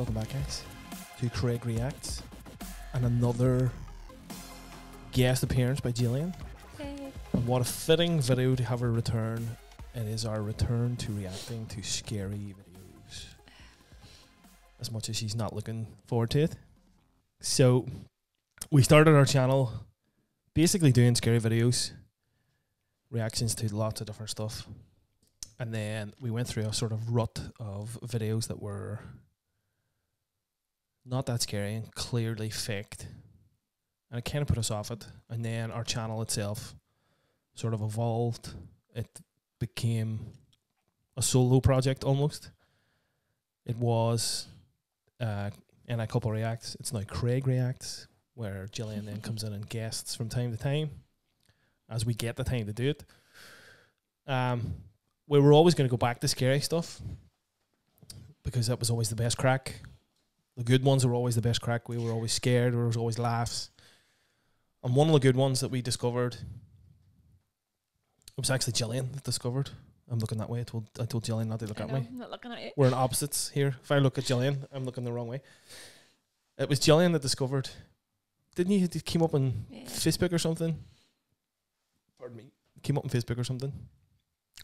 Welcome back, guys, to Craig Reacts and another guest appearance by Jillian. Hey. And what a fitting video to have her return. It is our return to reacting to scary videos. As much as she's not looking forward to it. So, we started our channel basically doing scary videos, reactions to lots of different stuff. And then we went through a sort of rut of videos that were not that scary and clearly faked. And it kind of put us off it. And then our channel itself sort of evolved. It became a solo project almost. It was uh, in a couple reacts. It's now Craig reacts, where Gillian then comes in and guests from time to time, as we get the time to do it. Um, we were always going to go back to scary stuff because that was always the best crack. The good ones were always the best crack. We were always scared. There was always laughs. And one of the good ones that we discovered, it was actually Gillian that discovered. I'm looking that way. I told I told Gillian not to look I at know, me. I'm not looking at you. We're in opposites here. If I look at Gillian, I'm looking the wrong way. It was Gillian that discovered. Didn't you? It came up on Yeah. Facebook or something. Pardon me. Came up on Facebook or something.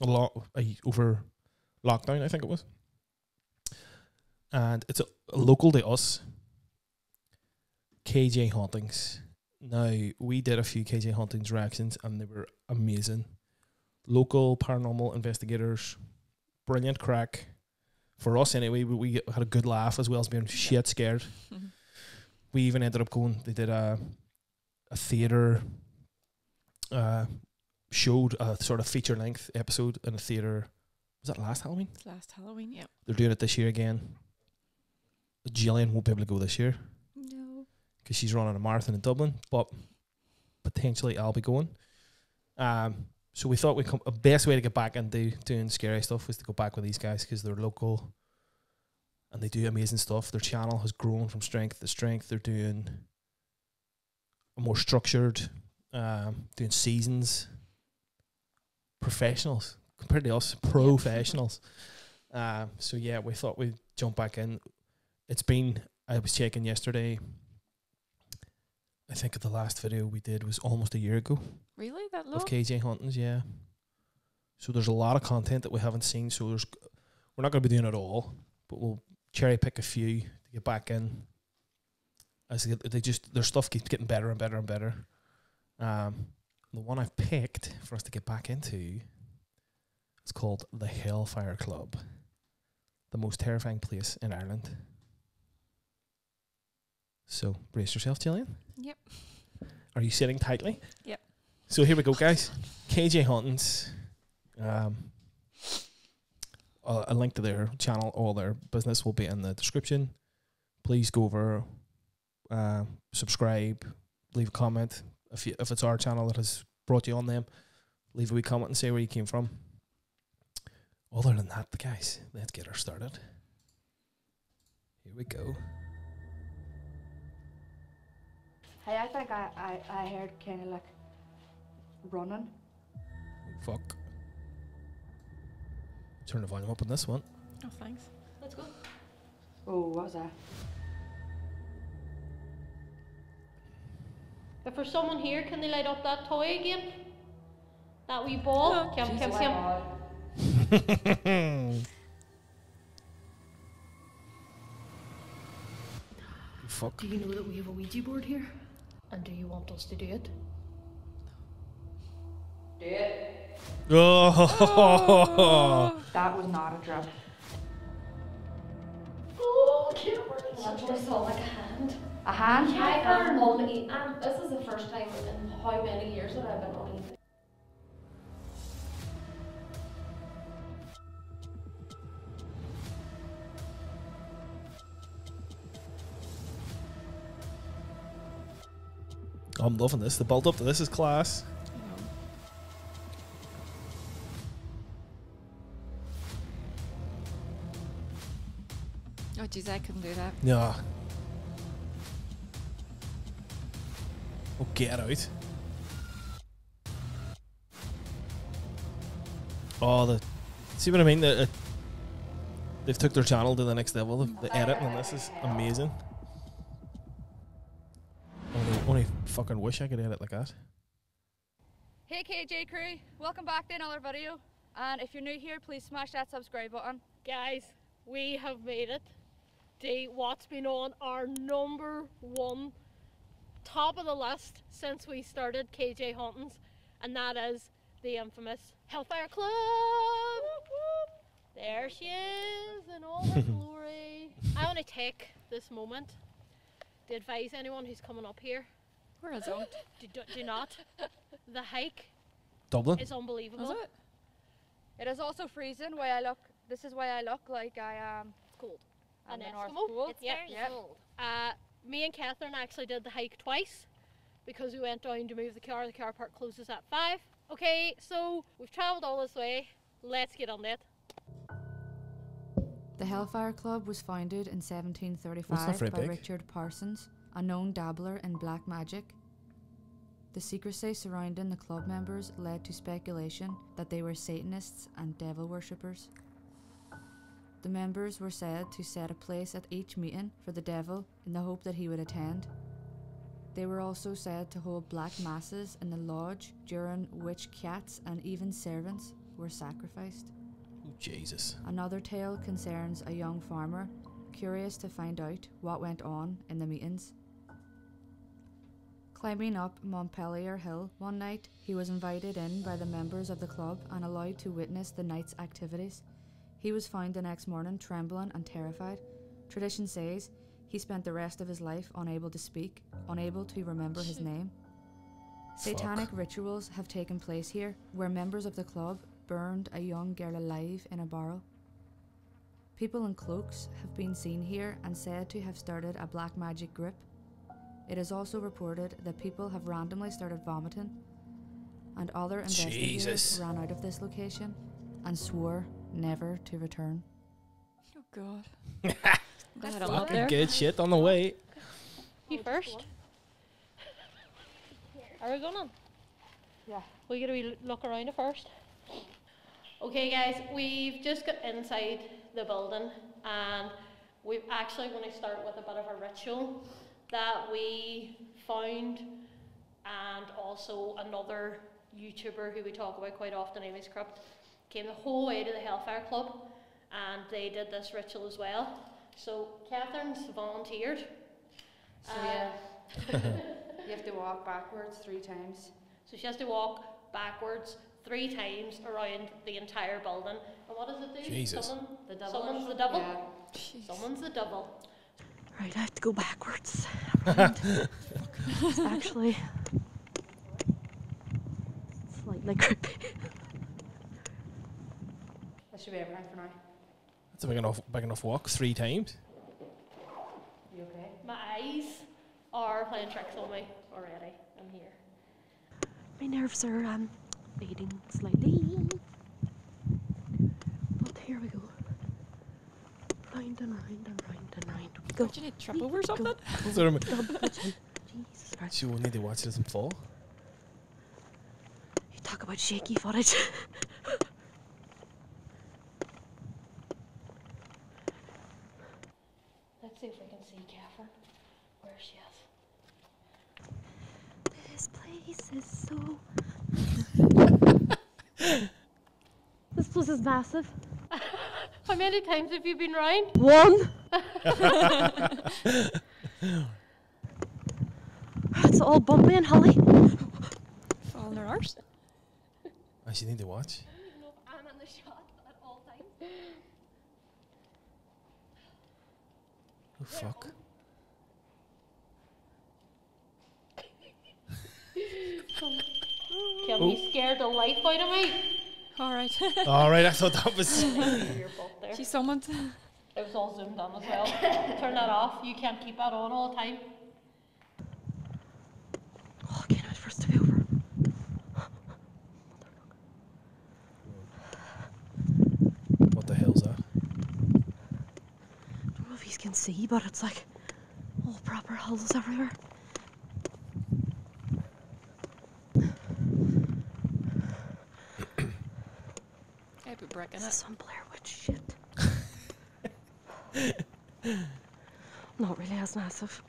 A lot a, over lockdown, I think it was. And it's a, a local to us. KJ Hauntings. Now we did a few KJ Hauntings reactions, and they were amazing. Local paranormal investigators, brilliant crack. For us, anyway, we, we had a good laugh as well as being shit scared we even ended up going. They did a a theater. Uh, showed a sort of feature length episode in a theater. Was that last Halloween? Last Halloween, yeah. They're doing it this year again. Gillian won't be able to go this year No. because she's running a marathon in Dublin, but potentially I'll be going. Um, so we thought we come a best way to get back into doing scary stuff was to go back with these guys because they're local and they do amazing stuff. Their channel has grown from strength to strength. They're doing a more structured, um, doing seasons, professionals compared to us, professionals. Um, so yeah, we thought we'd jump back in. It's been I was checking yesterday. I think the last video we did was almost a year ago Really? That low? of KJ Hauntings, yeah. So there's a lot of content that we haven't seen. So there's we're not going to be doing it all, but we'll cherry pick a few to get back in. As they, they just their stuff keeps getting better and better and better. Um, the one I've picked for us to get back into, it's called the Hellfire Club, the most terrifying place in Ireland. So brace yourself, Gillian. Yep. Are you sitting tightly? Yep. So here we go, guys. KJ Hauntings. Um, a a link to their channel, all their business will be in the description. Please go over, uh, subscribe, leave a comment. If you, if it's our channel that has brought you on them, leave a wee comment and say where you came from. Other than that, guys, let's get her started. Here we go. Hey, I think I, I, I heard kind of like running. Fuck. Turn the volume up on this one. Oh, thanks. Let's go. Oh, what was that? If there's someone here, can they light up that toy again? That wee ball? Oh, Kim, Kim, Jesus. Kim. Fuck. Do you know that we have a Ouija board here? And do you want us to do it? Do it. Oh. That was not a drip. Oh, That's what I saw, like a hand. A hand? I am on e- um, This is the first time in how many years that I've been on I'm loving this. The build up to this is class. Oh, jeez, I couldn't do that. Yeah. Oh, get out. Oh, the. See what I mean? The, uh, They've took their channel to the next level. The, the editing on this is amazing. Fucking wish I could edit like that. Hey KJ crew, welcome back to another video. And if you're new here, please smash that subscribe button. Guys, we have made it The what's been on our number one top of the list since we started KJ Hauntings, and that is the infamous Hellfire Club. There she is in all her glory. I want to take this moment to advise anyone who's coming up here Where is it? do, do, do not. The hike Dublin. is unbelievable. Is it? It is also freezing why I look this is why I look like I am It's cold. I'm An in North Pole. It's very Yep. cold. Uh, me and Catherine actually did the hike twice because we went down to move the car. The car park closes at five. Okay, so we've travelled all this way. Let's get on it. The Hellfire Club was founded in Well, it's not 1735 by big. Richard Parsons, a known dabbler in black magic. The secrecy surrounding the club members led to speculation that they were Satanists and devil worshippers. The members were said to set a place at each meeting for the devil in the hope that he would attend. They were also said to hold black masses in the lodge during which cats and even servants were sacrificed. Oh, Jesus. Another tale concerns a young farmer curious to find out what went on in the meetings. Climbing up Montpelier Hill one night, he was invited in by the members of the club and allowed to witness the night's activities. He was found the next morning trembling and terrified. Tradition says he spent the rest of his life unable to speak, unable to remember his name. Satanic rituals have taken place here, where members of the club burned a young girl alive in a barrel. People in cloaks have been seen here and said to have started a black magic group. It is also reported that people have randomly started vomiting, and other investigators Jesus. ran out of this location and swore never to return. Oh god. Glad I'm not Fucking good shit on the way. You first. Are we going on? Yeah. We gotta be look around it first. Okay, guys, we've just got inside the building, and we've actually going to start with a bit of a ritual that we found, and also another YouTuber who we talk about quite often, Amy's Crypt, came the whole way to the Hellfire Club, and they did this ritual as well. So Catherine's volunteered. So Uh, yeah, you have to walk backwards three times. So she has to walk backwards three times around the entire building. And what does it do? Jesus. Summon, The devil. Someone's the devil. Yeah. Jeez. Someone's the devil. Right, I have to go backwards. around. it's actually slightly creepy. That should be everything for now. That's a big enough, big enough walk. Three times. You okay? My eyes are playing tricks on me already. I'm here. My nerves are um beating slightly. But here we go. Round and round and round and round we go. Do you need trip over something? That's what Jesus Christ. She will need to watch it doesn't fall. You talk about shaky footage. Let's see if we can see Catherine. Where she is. this place is so This place is massive. How many times have you been round? One. it's all bumpy and holly. Fall on their arse. I oh, should need to watch. I don't even know if I'm in the shot at all times. Oh fuck. Can Oh. you scared the life out of me? Alright. All right, I thought that was. Your butt there. she summoned. It was all zoomed in as well. Turn that off. You can't keep that on all the time. Oh, I can't wait for us to be over. What the hell's that? I don't know if you can see, but it's like all proper hills everywhere. I'd be breaking up. Some Blair Witch shit. not really, as massive.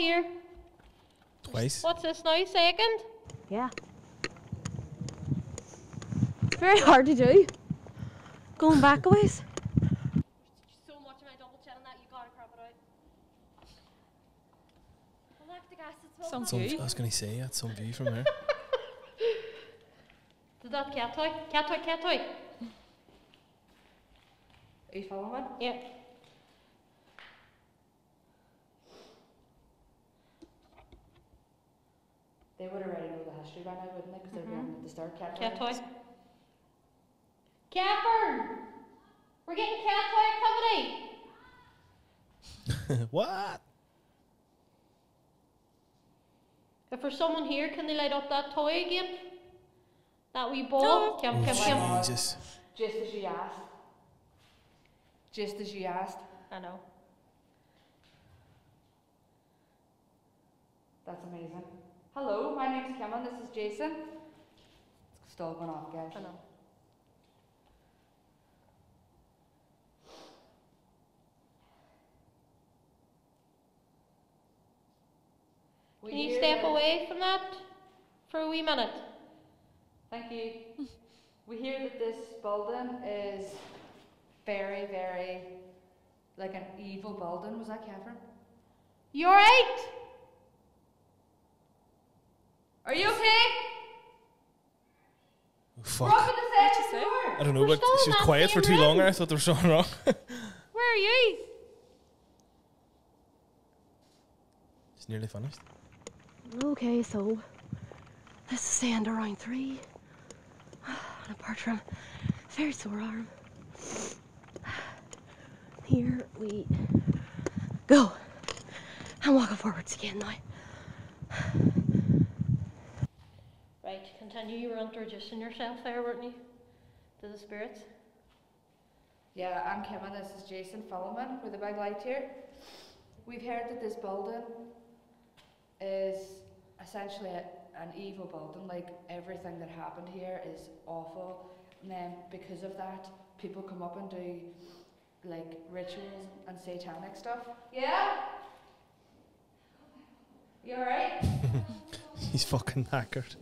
Here. Twice. What's this now? Second? Yeah. Very hard to do. Going back a ways. So much am I double checking that you gotta crop it out. Lactic acid Sounds Some, good. I was going to say, that's some view from there. Is that cat toy? Cat toy, cat toy. Are you following? Yeah. They would already know the history by now, wouldn't they? Because they're Mhm. being at the start. Cat Cat toy. toys. Catburn! We're getting cat toy activity! what? If there's someone here, can they light up that toy again? That wee ball? Kim, Oh, Kim, Kim. Jesus. Just as you asked. Just as you asked. I know. That's amazing. Hello, my name's Kim and this is Jason. It's still going off, guys. I know. We Can you step that- away from that for a wee minute? Thank you. we hear that this building is very, very like an evil building. Was that Catherine? You're alright? Are you okay? Oh, We're fuck. up in the you say? I don't know, We're but still she was quiet for same too long room. and I thought there was something wrong. Where are you? it's nearly finished. Okay, so this is the end of round three. And apart from very sore arm, here we go. I'm walking forwards again now. Right, continue. You were introducing yourself there, weren't you? To the spirits. Yeah, I'm Kim and this is Jason Filliman with the big light here. We've heard that this building is essentially a, an evil building. Like everything that happened here is awful. And then because of that, people come up and do like rituals and satanic stuff. Yeah? You alright? He's fucking knackered.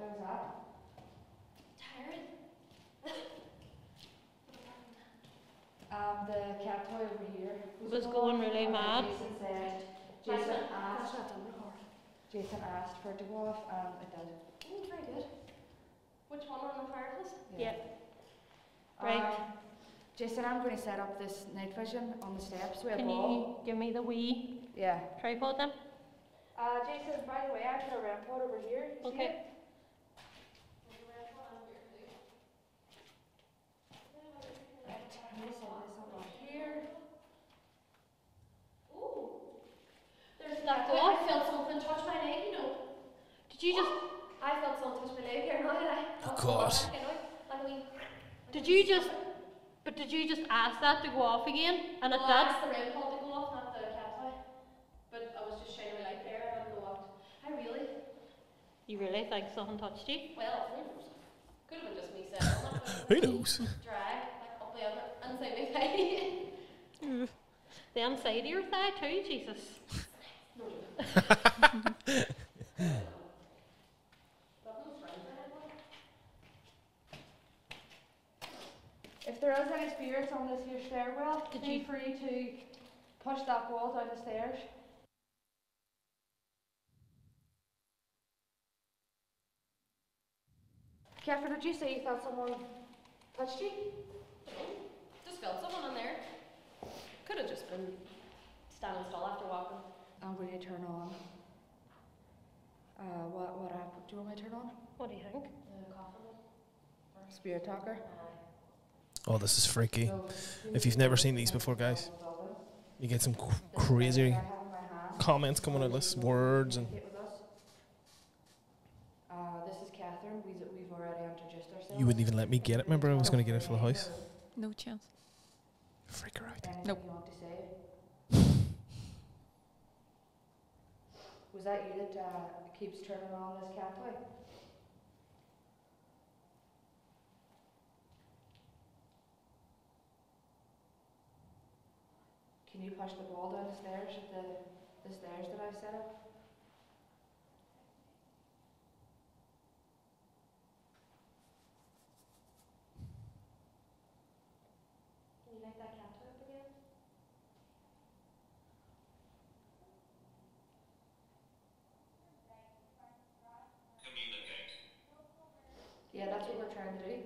How was that? Tired? Um, the cat toy over here Was going really and mad. Jason said, Jason asked, Jason asked for it to go off, and it did. Oh, very good. Which one on the fireplace? Yeah. Right. Um, Jason, I'm going to set up this night vision on the steps with a Can ball. you give me the wee Yeah. tripod then? Uh, Jason, by the way, I put a REM pod over here. See Okay. It? Right, I'm gonna set this up on here. There's that go. I felt something touch my leg, you know. Did you just I felt something touch my leg here now. I, Oh, God. Like we, did you just but did you just ask that to go off again? And it well, I did? asked the REM pod to go off, not the cat toy. But I was just shining my light there. I don't know what. I really. You really think something touched you? Well, who knows? Could have been just me saying that. Who knows? Drag like up the other inside my thigh. The inside of your thigh too, Jesus. If there is any spirits on this here stairwell, Did feel you- free to push that wall down the stairs. Catherine, did you say you thought someone touched you? Just felt someone in there. Could have just been standing still after walking. I'm going to turn on. Uh, what what app do you want me to turn on? What do you think? The coffin. Spirit Talker. Oh, this is freaky. If you've never seen these before, guys, you get some cr- crazy comments coming out of this, words and Uh, this is Catherine. We, we've already introduced ourselves. you wouldn't even let me get it. Remember, I was going to get it for the house. No chance. Freak her out. Anything Nope. you want to say? Was that you that uh, keeps turning on this cat toy? Can you push the ball down the stairs at the, the stairs that I set up? Can you make that cat toy up again? Yeah, that's what we're trying to do.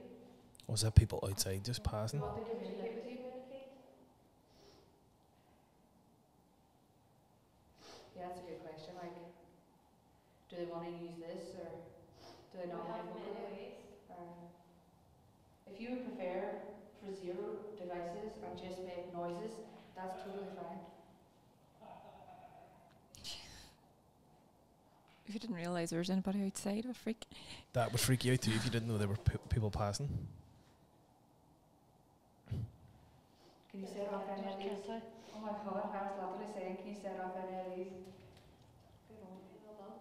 Was that people outside just passing? Want to communicate with you? Yeah, that's a good question. Like, do they want to use this or do they not want to vocal it? If you would prefer for zero devices and just make noises, that's totally fine. If you didn't realise there was anybody outside, a freak. That would freak you out too if you didn't know there were pe- people passing. Can you set off any of these? Can't I? Oh my god, I was literally saying, can you set off any of these? Good on, well done.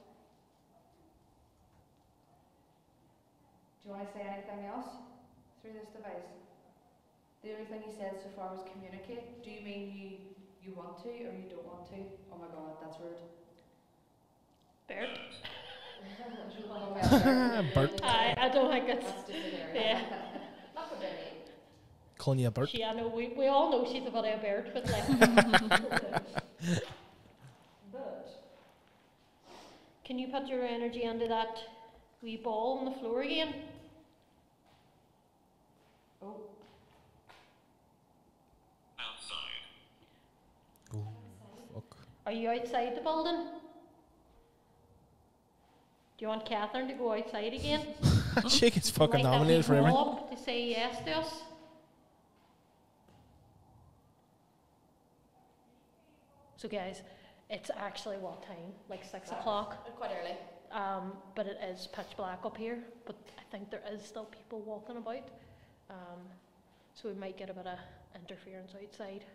Do you want to say anything else through this device? The only thing you said so far was communicate. Do you mean you you want to or you don't want to? Oh my god, that's rude. Bert. My God. Bert. I, I don't think it's. That's. Yeah. Not for you a bird. She, I know, we, we all know she's a bit of a bird, but like, But can you put your energy into that wee ball on the floor again? oh, Oh, fuck. Are you outside the building? Do you want Catherine to go outside again? she gets fucking Like that nominated wee for everything. mob To say yes to us? So guys, it's actually what time? Like six o'clock? Quite early. Um, but it is pitch black up here, but I think there is still people walking about. Um, so we might get a bit of interference outside.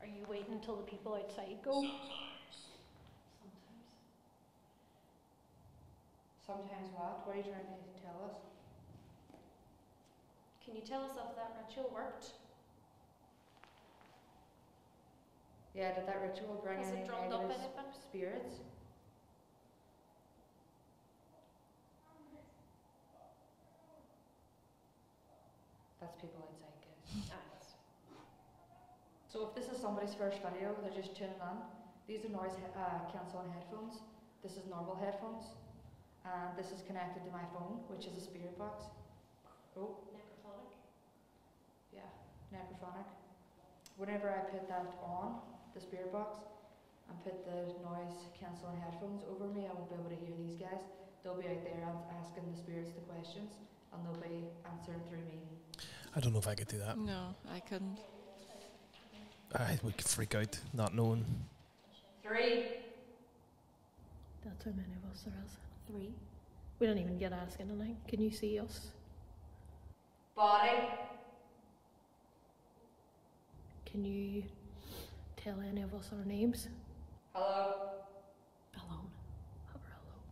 Are you waiting until the people outside go? Sometimes. sometimes what? What are you trying to tell us? Can you tell us if that ritual worked? Yeah, did that ritual bring Has it any drummed up negative anything? spirits? That's people outside, guys. So if this is somebody's first video, they're just tuning in. These are noise uh, cancelling headphones. This is normal headphones, and this is connected to my phone, which is a spirit box. Oh, necrophonic. yeah, necrophonic. Whenever I put that on the spirit box and put the noise cancelling headphones over me, I won't be able to hear these guys. They'll be out there asking the spirits the questions, and they'll be answering through me. I don't know if I could do that. No, I couldn't. I would freak out not knowing. Three. That's how many of us there is. Three. We don't even get asked anything. Can you see us? Body. Can you tell any of us our names? Hello. Alone. We're alone.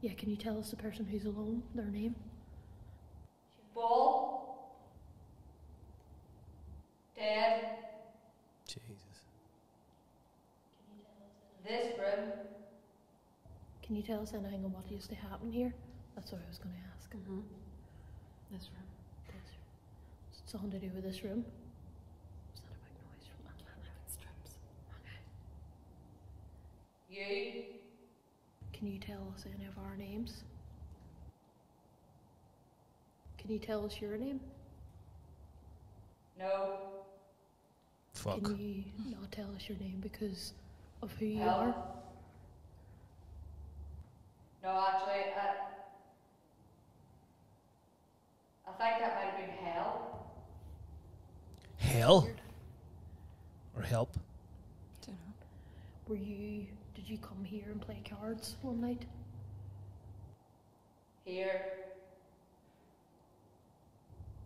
Yeah, can you tell us the person who's alone, their name? Ball. Dead. Jesus. Can you tell us This room. Can you tell us anything on what used to happen here? That's what I was going to ask. Mm-hmm. This room. This room. It's something to do with this room. Was that a big noise from that? strips. You. Can you tell us any of our names? Can you tell us your name? No. Fuck. Can you not tell us your name because of who you Hell. are? No, actually, I, I think that might have been hell. Hell? Or help? Dunno. Were you? Did you come here and play cards one night? Here.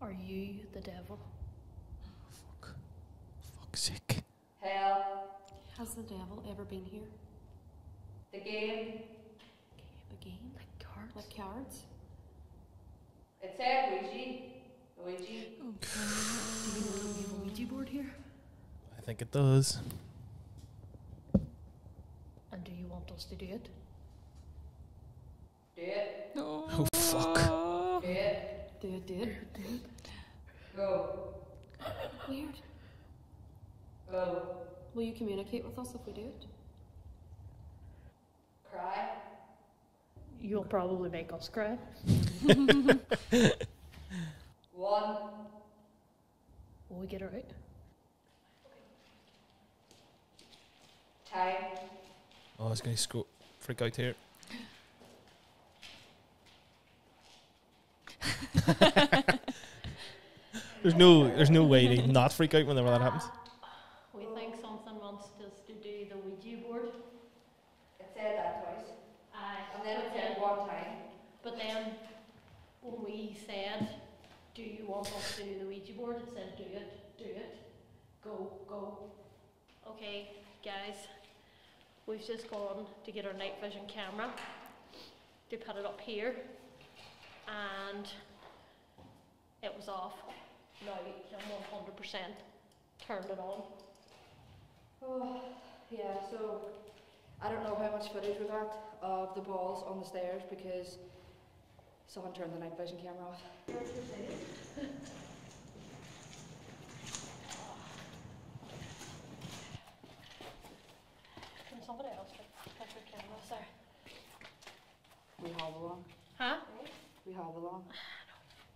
Are you the devil? Fuck. Fuck's sake. Hell. Has the devil ever been here? The game. A game? Like cards? Like cards? It said Ouija. Ouija. Do you know that have a Ouija board here? I think it does. And do you want us to do it? Do it. No. Oh, fuck. Do it. Do it, do it, do it. Go. Weird. Go. Will you communicate with us if we do it? Cry. You'll probably make us cry. One. Will we get it right? Time. Oh, I was going to sco- freak out here. there's no, there's no way to not freak out whenever that happens. We think something wants us to do the Ouija board. It said that twice. Aye. And then it but said one time. But then, when we said, "Do you want us to do the Ouija board?" it said, "Do it, do it, go, go." Okay, guys, we've just gone to get our night vision camera to put it up here, and it was off. Now I'm one hundred percent turned it on. Oh, yeah, so I don't know how much footage we got of the balls on the stairs because someone turned the night vision camera off. somebody else put put their cameras there? We hobble along. Huh? We hobble along.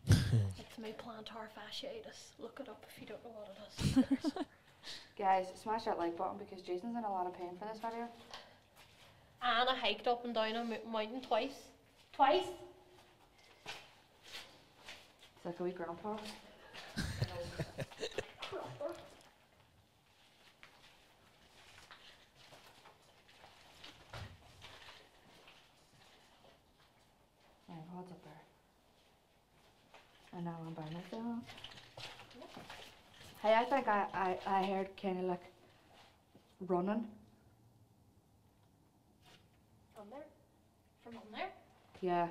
It's my plantar fasciitis. Look it up if you don't know what it is. Guys, smash that like button because Jason's in a lot of pain for this video. and I hiked up and down a mountain twice. Twice? It's like a wee grandpa. My pod's up there. And now I'm by Hey, I think I, I, I heard kind of like running. From there? From on there? Yeah.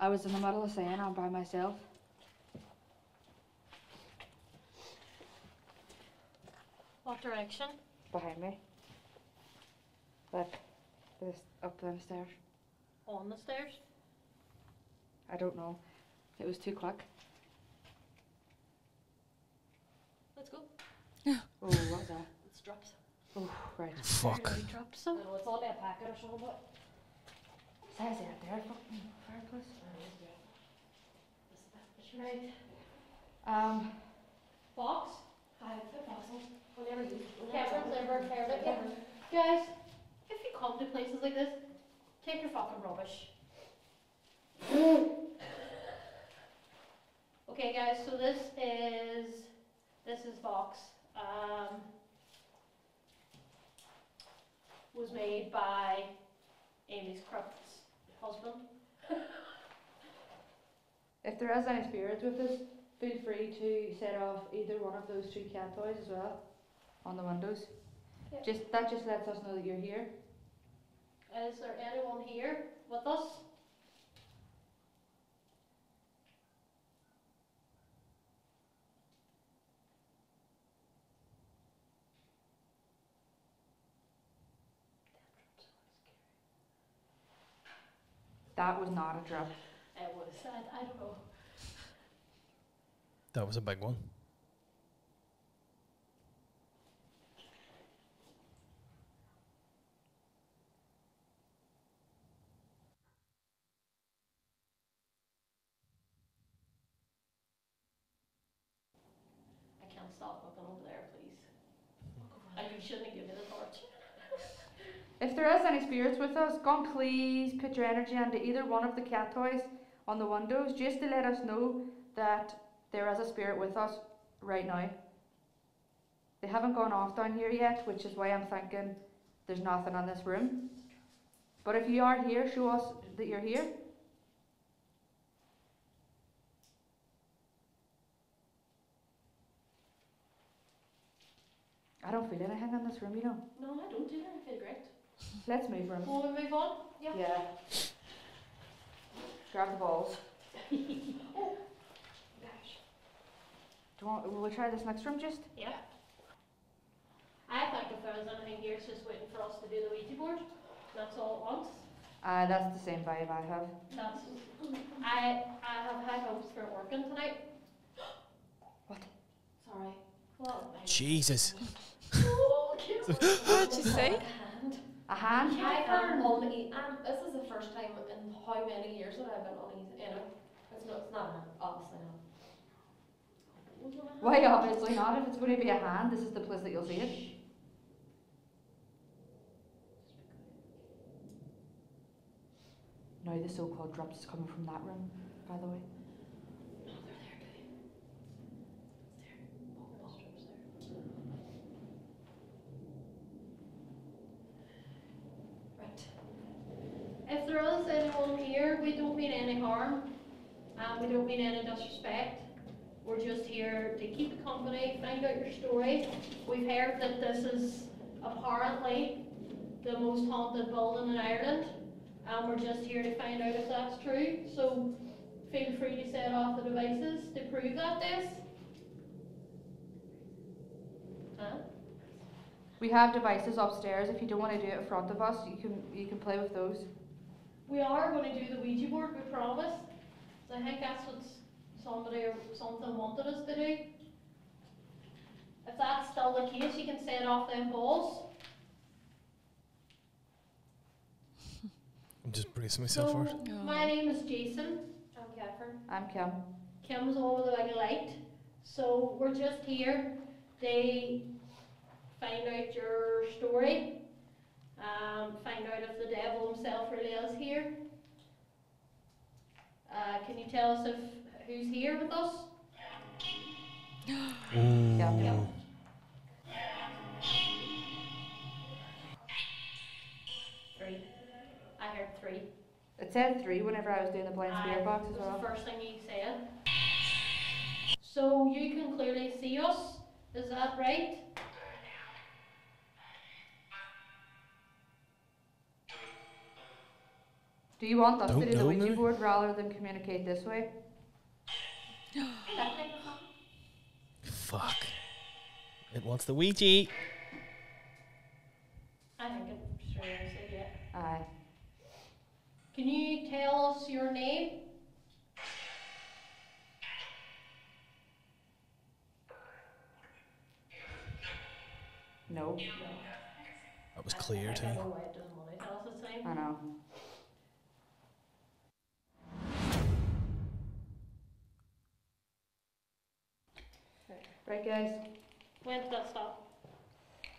I was in the middle of saying I'm by myself. What direction? behind me. Like this up them stairs. On the stairs? I don't know. It was too quick. Let's go. Oh, what was that? Let's. Oh, right. Fuck. We drop some. No, it's only a packet or something, but Says it there, fucking fireplace. Right. Um, Box? I have the puzzle. Whenever you. Cameron's never heard it. Guys, if you come to places like this, take your fucking rubbish. okay, guys, so this is this is Vox. Um, was made by Amy's Crypt's husband. if there is any spirits with us, feel free to set off either one of those two cat toys as well on the windows. Yeah. Just that just lets us know that you're here. Is there anyone here with us? That was not a drip. It was. I, I don't know. That was a big one. I can't stop looking over there, please. And you shouldn't give me the torch. If there is any spirits with us, on please put your energy into either one of the cat toys on the windows just to let us know that there is a spirit with us right now. They haven't gone off down here yet, which is why I'm thinking there's nothing in this room. But if you are here, show us that you're here. I don't feel anything in this room, you know. No, I don't either. I feel great. Let's move room. Will we move on? Yeah. Yeah. Grab the balls. Oh, Do you want, will we try this next room just? Yeah. I think if there was anything here, it's just waiting for us to do the Ouija board. That's all it wants. Uh, that's the same vibe I have. That's. I I have high hopes for it working tonight. What? Sorry. Well, Jesus. Oh, What did you say? A hand? I am on e- um, this is the first time in how many years that I've been on uneasy. You know, it's not, it's not obviously not. Why, obviously not. If it's going to be a hand, this is the place that you'll see it. Now the so-called drops is coming from that room, by the way. No, they're there too. It's there. Oh, the strip's there. Is anyone here, we don't mean any harm, and we don't mean any disrespect. We're just here to keep you company, find out your story. We've heard that this is apparently the most haunted building in Ireland, and we're just here to find out if that's true. So feel free to set off the devices to prove that to us. Huh? We have devices upstairs. If you don't want to do it in front of us, you can you can play with those. We are going to do the Ouija board, we promise. So I think that's what somebody or something wanted us to do. If that's still the case, you can set off them balls. I'm just bracing myself for it. So, my name is Jason. I'm Catherine. I'm Kim. Kim's the one with the big light. So we're just here to find out your story. Um, find out if the devil himself really is here. Uh, can you tell us if who's here with us? Yeah. Ooh. Three. I heard three. It said three whenever I was doing the blind spirit Aye, box as was well. the first thing you said. So you can clearly see us, is that right? Do you want us Don't to do the know, Ouija maybe? board rather than communicate this way? Fuck. It wants the Ouija. I think it straight out said yeah. Aye. Can you tell us your name? No. That was clear I too. don't know why it doesn't want to tell us its name. I know. Right, guys. When did that stop?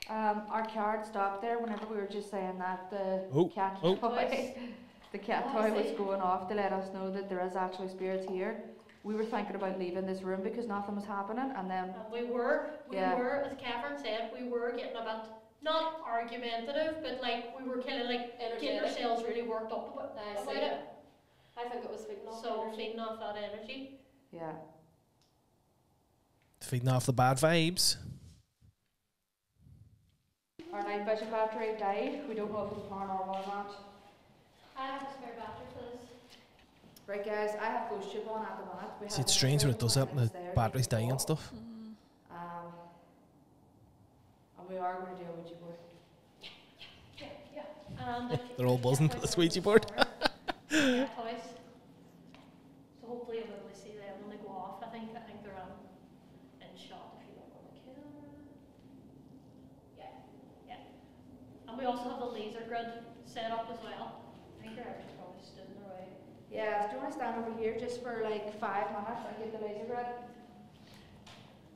Um, our card stopped there whenever we were just saying that the Oh, cat oh. toy, the cat Oh, toy was see. going off to let us know that there is actually spirits here. We were thinking about leaving this room because nothing was happening, and then And we were, we Yeah. were, as Catherine said, we were getting a bit, not argumentative, but like, we were kind of like getting Energetic. ourselves really worked up about, I about see. it. I think it was feeding off So energy. feeding off that energy. yeah, Feeding off the bad vibes. our night vision battery died. We don't know if it's paranormal or not. I have a spare battery for this. Right, guys, I have ghost tube on at the minute. We See, have it's strange when it does that and the there, batteries they die can and stuff. off. Um, and we are going to do a Ouija board. Yeah, yeah. And like, They're all buzzing cat for the toys Ouija board. somewhere. Cat toys. So hopefully we'll be able to see them when they go off. I think I think they're um, in shot if you look on the camera. Yeah, yeah. And we also have the laser grid set up as well. I think they're actually probably stood in the way. Yeah, do you want to stand over here just for like five minutes and get the laser grid?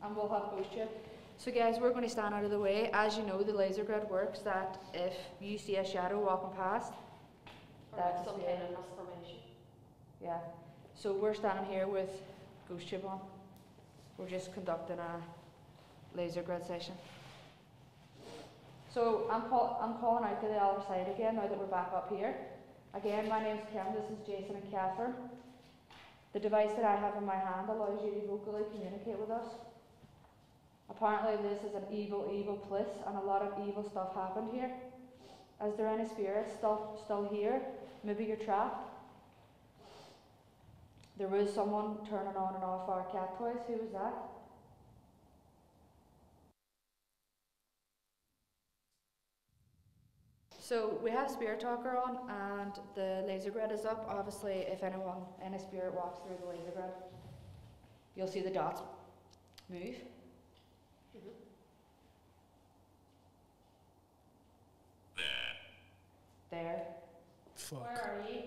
And we'll have ghost tube. So guys, we're going to stand out of the way. As you know, the laser grid works that if you see a shadow walking past, Or That's like some the- kind of transformation. yeah, So we're standing here with Ghost Tube on. We're just conducting a laser grid session. So I'm, call- I'm calling out to the other side again now that we're back up here. Again, my name's Kim, this is Jason and Catherine. The device that I have in my hand allows you to vocally communicate with us. Apparently, this is an evil, evil place, and a lot of evil stuff happened here. Is there any spirits still, still here? Maybe you're trapped. There was someone turning on and off our cat toys. Who was that? So we have Spirit Talker on, and the laser grid is up. Obviously, if anyone, any spirit walks through the laser grid, you'll see the dots move. There. Fuck. Where are you?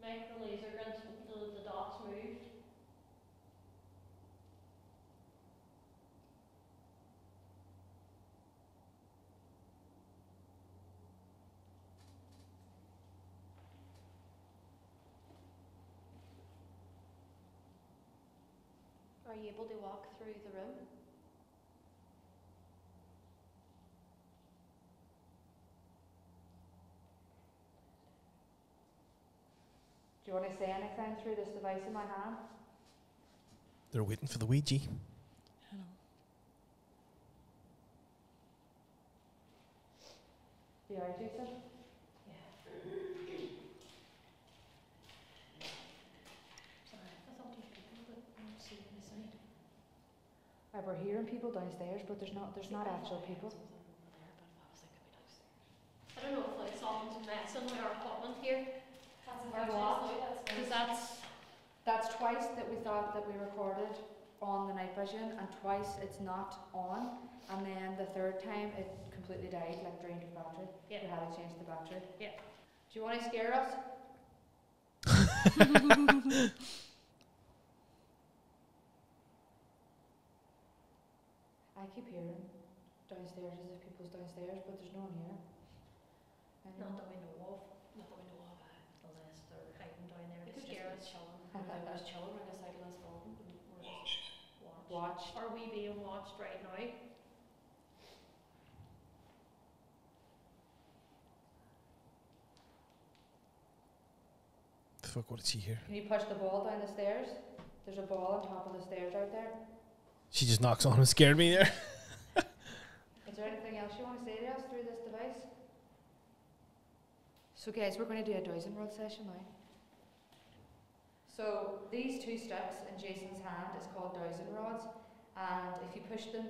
Make the laser guns, the, the dots moved. Are you able to walk through the room? Do you want to say anything through this device in my hand? They're waiting for the Ouija. You are, Jason? Sorry, I thought these people would not see this side. Uh, we're hearing people downstairs, but there's not. There's not actual people. I don't know if like someone's messing with our equipment here, That's or what, because that's, That's twice that we thought that we recorded on the night vision, and twice it's not on, and then the third time it completely died, like drained of battery. Yeah. We had to change the battery. Yeah. Do you want to scare us? I keep hearing downstairs as if people's downstairs, but there's no one here. not that we know of, not that we know of, uh, unless they're hiding down there to scare us. There's children right beside of this building. and we're just watch. Watch. Are we being watched right now? The Fuck, what did she hear? Can you push the ball down the stairs? There's a ball on top of the stairs out there. She just knocks on and scared me there. Is there anything else you want to say to us through this device? So guys, we're going to do a dowsing rod session now. So these two sticks in Jason's hand is called dowsing rods, and if you push them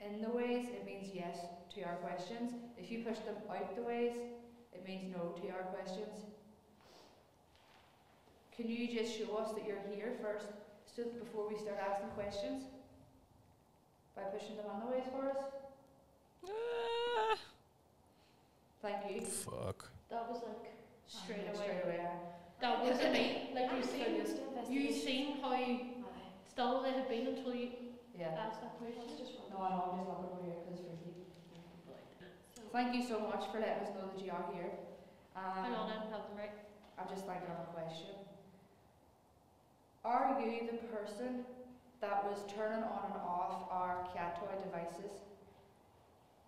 in the ways, it means yes to our questions. If you push them out the ways, it means no to our questions. Can you just show us that you're here first, so before we start asking questions? By pushing them on the ways for us? Thank you. Fuck. That was like straight away. Straight away. That wasn't me, like you I'm seen, you investigations. seen how Aye. still they had been until you Yeah. asked that question. Let's just run. No, I know, I'm just looking over here because it's freaky. So- Thank you so much for letting us know that you are here. Hang on, I Um, didn't have them right. I'm just thinking of a question. Are you the person that was turning on and off our cat toy devices?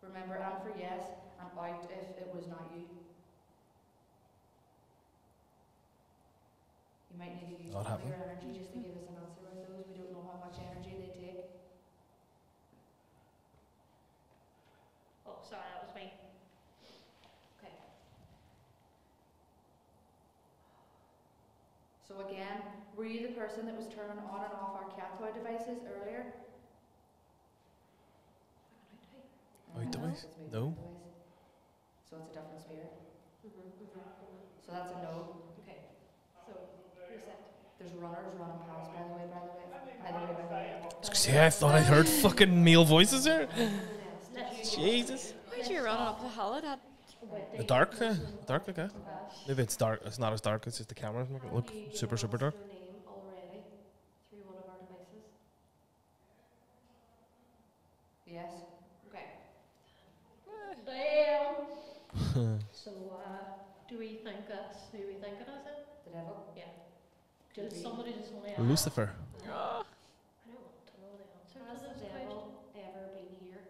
Remember, and for yes, and out if it was not you. You might need to use Not some of your energy just to give us an answer with those. We don't know how much energy they take. Oh, sorry, that was me. Okay. So again, were you the person that was turning on and off our cat toy devices earlier? Out device? No. So it's a different spirit. So that's a no. Okay, so reset. There's runners running past, by the way, by the way. By the way, by the way. See, I thought I heard fucking male voices there. Jesus. Why'd you run up the hill at that? The dark, uh, dark, okay. Maybe it's dark. It's not as dark. It's just the camera's making it look super, super us dark. their name already through one of our devices? Yes. Okay. Damn. So, uh, do we think that's who we think it is? It? The devil. Just somebody just want to ask. Lucifer. I don't want to know the answer. to Has the this devil ever been here?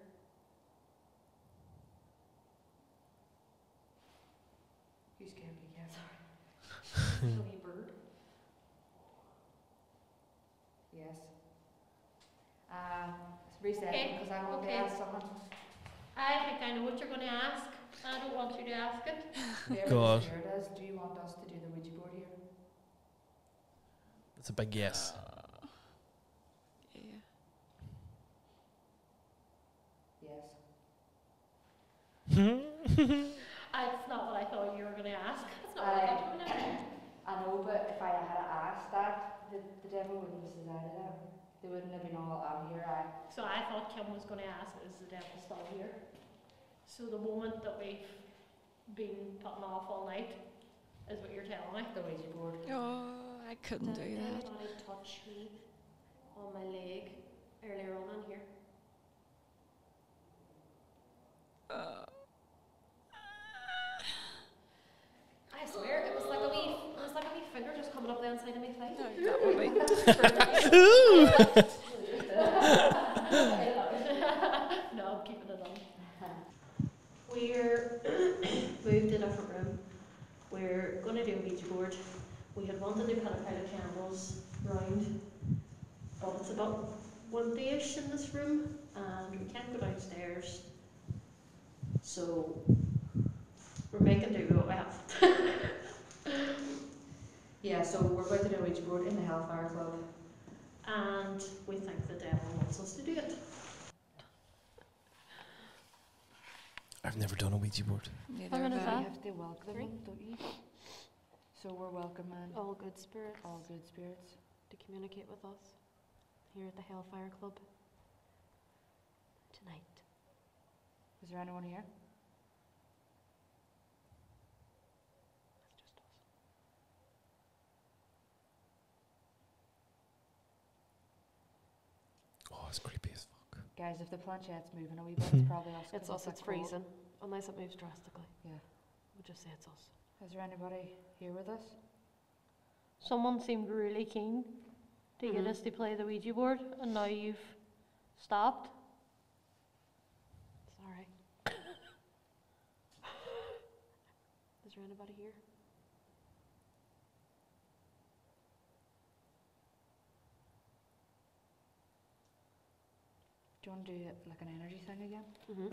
You scared me, yeah. The wee bird. Yes. Um, reset Okay, because I want okay. to ask someone. I think I know what you're going to ask. I don't want you to ask it. Whoever God. the spirit do you want us to do the Ouija board here? That's a big yes. Uh, yeah. Yes. That's not what I thought you were going to ask. That's not what I thought you were gonna um, ask. I know, but if I had asked that, the, the devil wouldn't have decided that. They wouldn't have been all, I'm here, I. So I thought Kim was going to ask, is the devil still here? So the moment that we've been putting off all night is what you're telling me. The Ouija board. Oh, I couldn't do that. Did that. anybody touch me on my leg earlier on in here? Uh, I swear, it was like a wee, it was like a wee finger just coming up the inside of my thigh. no, that would be. no, I'm keeping it on. We're moved to a different room. We're going to do a Ouija board. We had wanted to put a pile of candles round, but it's about one day-ish in this room, and we can't go downstairs. So we're making do with what we have. Yeah, so we're going to do a Ouija board in the Hellfire Club. and we think the devil wants us to do it. I've never done a Ouija board. Neither many have is I. that? You have to welcome Three. them, don't you? So we're welcoming All good spirits all good spirits. to communicate with us here at the Hellfire Club tonight. Is there anyone here? That's just us. Oh, it's creepy as fuck. Guys, if the planchette's moving a wee bit, it's probably us. 'cause It's us, like it's cold. freezing, unless it moves drastically. Yeah. We'll just say it's us. Is there anybody here with us? Someone seemed really keen to get Mhm. us to play the Ouija board, and now you've stopped. Sorry. Is there anybody here? Do you want to do it like an energy thing again? Mm-hmm.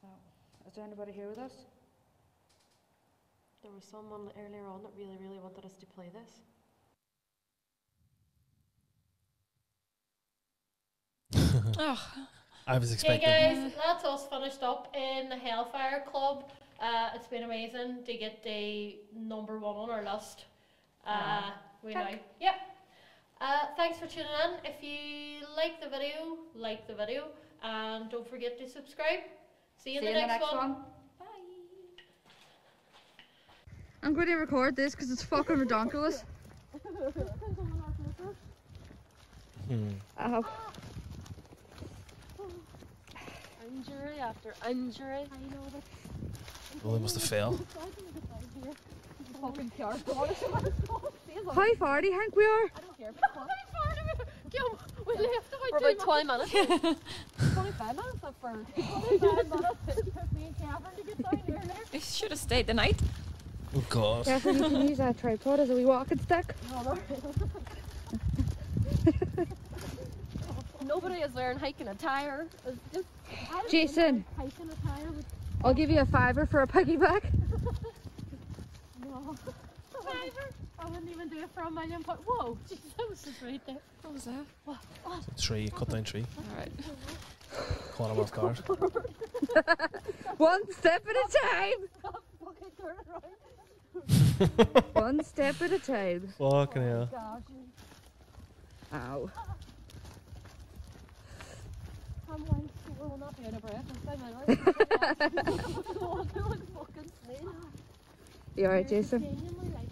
Sorry. Is there anybody here with us? There was someone earlier on that really, really wanted us to play this. Oh, I was Hey expecting. guys, that's us finished up in the Hellfire Club. Uh, it's been amazing to get the number one on our list. Uh, we know. Yep. Uh, thanks for tuning in. If you like the video, like the video, and don't forget to subscribe. See you in, the, you next one. Bye. I'm going to record this because it's fucking ridiculous. Hmm. Ow. Injury after injury. Well, they must have fell. How far do you think we are? For about 20 minutes. 25 minutes up for 25 minutes. It took me and Catherine to get down here and you should have stayed the night. Oh god. Catherine, you can use that tripod as a wee walking stick. Nobody is wearing hiking attire. It's just Jason, know, hiking attire with I'll give you a fiver for a piggyback. no. Fiver? I wouldn't even do it for a million but whoa, Jesus, that was just right there. What was that? Tree, cut down tree. Alright. Caught him off guard. One step at a time. Fucking turn around. One step at a time. Fucking hell. Oh gosh, Ow. I'm we'll not be out of breath. I'm like fucking snail. You alright, Jason? Like,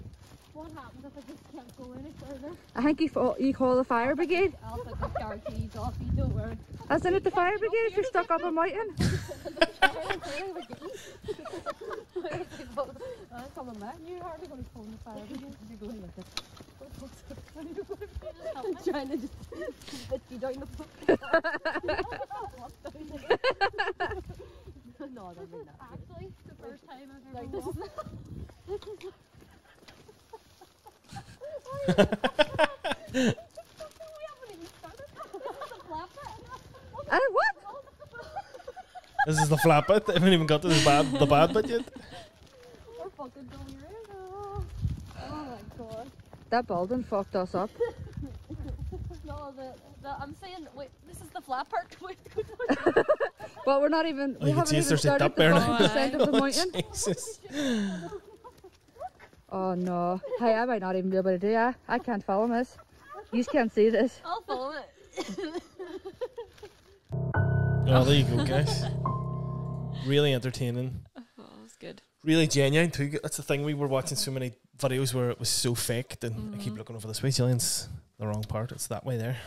what happens if I just can't go any further? I think you, you call the fire brigade. I'll put the car keys off you, don't worry. As in at the fire brigade if you're stuck up a mountain. You're hardly going to phone the fire brigade. You're going like this. Trying to just you down the No, I don't mean that. Actually, the first time I've ever like, this is what? This is the flap bit. I haven't even got to the bad the bad bit yet. We're fucking going around. Oh, oh my god. That Baldwin fucked us up. No, the, the I'm saying wait, this is the flat part. Wait, But we're not even. Oh, We you haven't even started the there fucking now. descent of the Oh, mountain. Jesus. Oh no. Hey, I might not even be able to do that. I can't follow this. You can't see this. I'll follow it. Oh, there you go, guys. Really entertaining. Oh, that's good. Really genuine too. That's the thing. We were watching so many videos where it was so faked, and I keep Mhm. looking over this way. Jillian's the wrong part. It's that way there.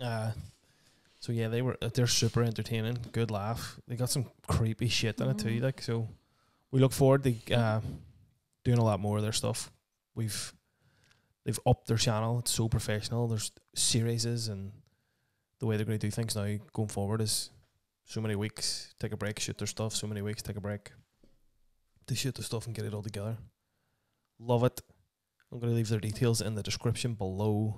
Uh, so yeah, they were. They're super entertaining. Good laugh. They got some creepy shit in it too. Mhm. Like so, we look forward to uh, doing a lot more of their stuff. We've they've upped their channel. It's so professional. There's series and the way they're going to do things now going forward is so many weeks take a break, shoot their stuff. So many weeks take a break to shoot the stuff and get it all together. Love it. I'm going to leave their details in the description below.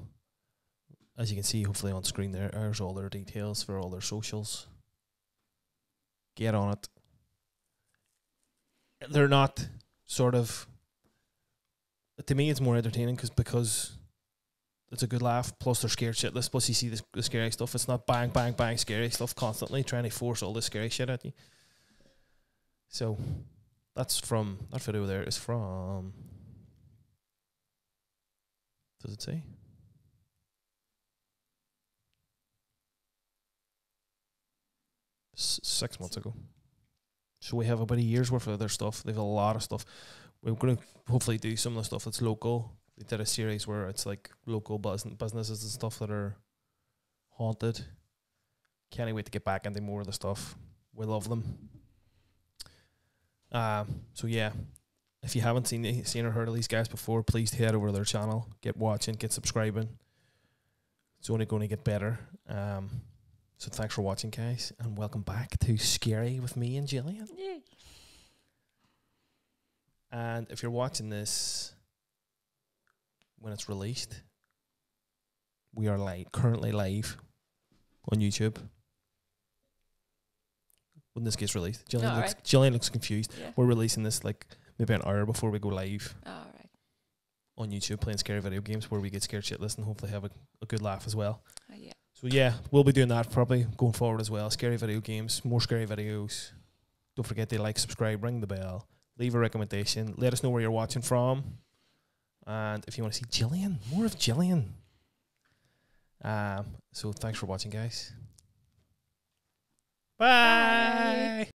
As you can see, hopefully on screen there, there's all their details for all their socials. Get on it. They're not sort of. To me, it's more entertaining cause, because it's a good laugh. Plus, they're scared shitless. Plus, you see the, the scary stuff. It's not bang, bang, bang, scary stuff constantly trying to force all this scary shit at you. So, that's from that video. There is from. Does it say? S- six months ago. So we have about a year's worth of their stuff. They have a lot of stuff. We're going to hopefully do some of the stuff that's local. They did a series where it's like local bus- businesses and stuff that are haunted. Can't wait to get back into more of the stuff. We love them. Um, so yeah, if you haven't seen seen or heard of these guys before, please head over to their channel, get watching, get subscribing. It's only going to get better. Um, so thanks for watching, guys, and welcome back to Scary with me and Jillian. Yay. And if you're watching this when it's released, we are live, currently live on YouTube. When this gets released, Jillian, Oh, looks, right. Jillian looks confused. Yeah. We're releasing this like maybe an hour before we go live All right. on YouTube playing scary video games where we get scared shitless and hopefully have a, a good laugh as well. Uh, yeah. So yeah, we'll be doing that probably going forward as well. Scary video games, more scary videos. Don't forget to like, subscribe, ring the bell, leave a recommendation, let us know where you're watching from, and if you want to see Jillian, more of Jillian. Um, so thanks for watching, guys. Bye.